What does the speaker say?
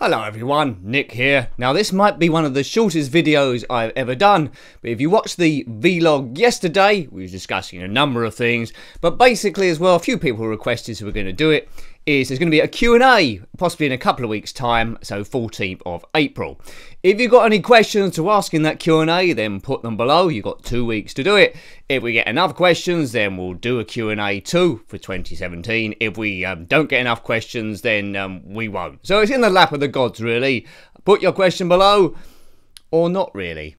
Hello everyone, Nick here. Now this might be one of the shortest videos I've ever done, but if you watched the vlog yesterday, we were discussing a number of things, but basically as well, a few people requested so we're going to do it, is there's going to be a Q&A, possibly in a couple of weeks time, so 14th of April. If you've got any questions to ask in that Q&A, then put them below, you've got two weeks to do it. If we get enough questions, then we'll do a Q&A two for 2017. If we um, don't get enough questions, then um, we won't. So it's in the lap of the gods really. Put your question below, or not really.